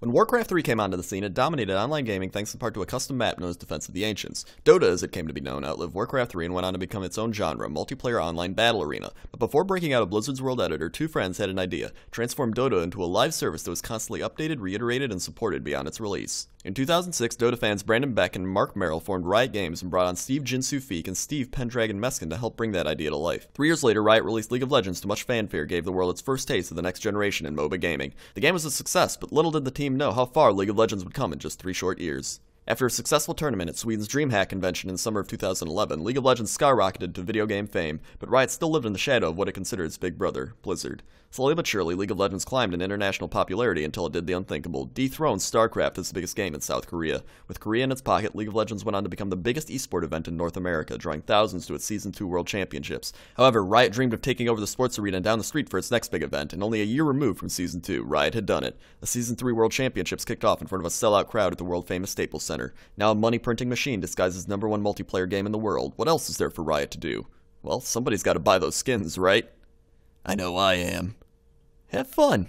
When Warcraft 3 came onto the scene, it dominated online gaming thanks in part to a custom map known as Defense of the Ancients. Dota, as it came to be known, outlived Warcraft 3 and went on to become its own genre, multiplayer online battle arena. But before breaking out of Blizzard's World Editor, two friends had an idea transform Dota into a live service that was constantly updated, reiterated, and supported beyond its release. In 2006, Dota fans Brandon Beck and Marc Merrill formed Riot Games and brought on Steve Guinsoo Feak and Steve Pendragon Mescon to help bring that idea to life. Three years later, Riot released League of Legends to much fanfare, gave the world its first taste of the next generation in MOBA gaming. The game was a success, but little did the team know how far League League of Legends would come in just three short years. After a successful tournament at Sweden's DreamHack convention in summer of 2011, League of Legends skyrocketed to video game fame, but Riot still lived in the shadow of what it considered its big brother, Blizzard. Slowly but surely, League of Legends climbed in international popularity until it did the unthinkable, dethroned StarCraft as the biggest game in South Korea. With Korea in its pocket, League of Legends went on to become the biggest esport event in North America, drawing thousands to its Season 2 World Championships. However, Riot dreamed of taking over the sports arena down the street for its next big event, and only a year removed from Season 2, Riot had done it. The Season 3 World Championships kicked off in front of a sellout crowd at the world-famous Staples Center. Now a money printing machine disguised as number one multiplayer game in the world. What else is there for Riot to do? Well, somebody's got to buy those skins, right? I know I am. Have fun.